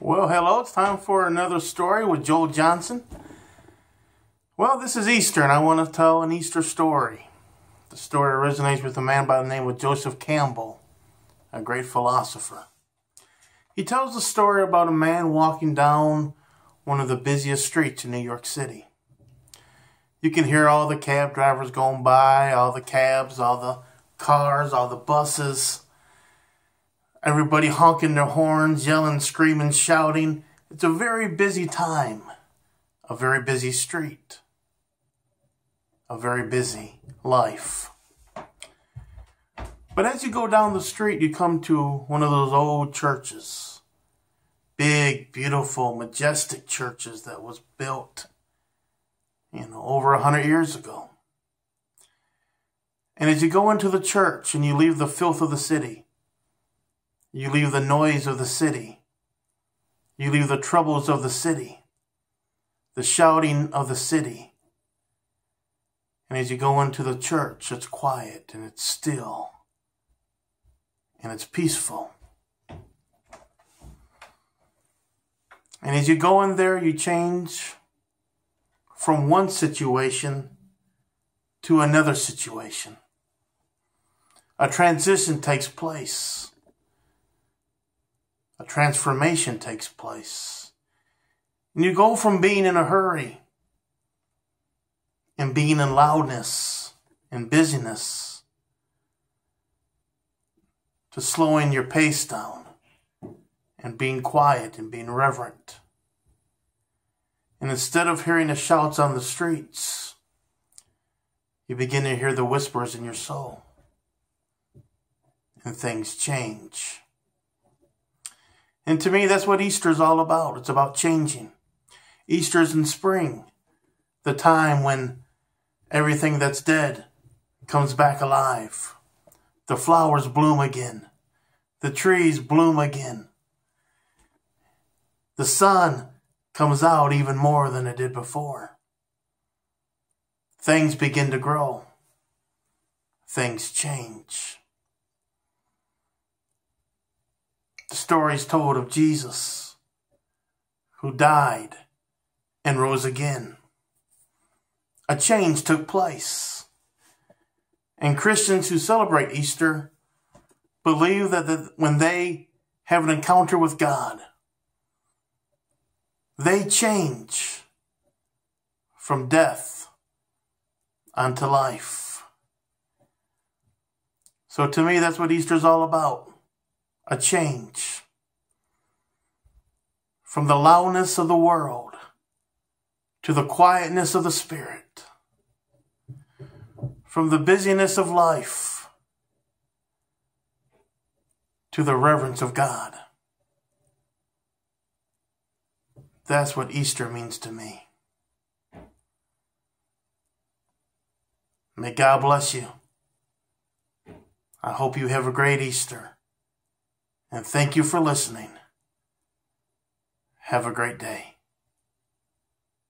Well, hello. It's time for another story with Joel Johnson. Well, this is Easter, and I want to tell an Easter story. The story originates with a man by the name of Joseph Campbell, a great philosopher. He tells the story about a man walking down one of the busiest streets in New York City. You can hear all the cab drivers going by, all the cabs, all the cars, all the buses Everybody honking their horns, yelling, screaming, shouting. It's a very busy time, a very busy street, a very busy life. But as you go down the street, you come to one of those old churches. Big, beautiful, majestic churches that was built, you know, over a hundred years ago. And as you go into the church and you leave the filth of the city, you leave the noise of the city. You leave the troubles of the city, the shouting of the city. And as you go into the church, it's quiet and it's still and it's peaceful. And as you go in there, you change from one situation to another situation. A transition takes place a transformation takes place. And you go from being in a hurry and being in loudness and busyness to slowing your pace down and being quiet and being reverent. And instead of hearing the shouts on the streets, you begin to hear the whispers in your soul. And things change. And to me, that's what Easter is all about. It's about changing. Easter is in spring, the time when everything that's dead comes back alive. The flowers bloom again. The trees bloom again. The sun comes out even more than it did before. Things begin to grow. Things change. The story is told of Jesus who died and rose again. A change took place. And Christians who celebrate Easter believe that the, when they have an encounter with God, they change from death unto life. So to me, that's what Easter is all about a change from the loudness of the world to the quietness of the Spirit, from the busyness of life to the reverence of God. That's what Easter means to me. May God bless you. I hope you have a great Easter. And thank you for listening. Have a great day.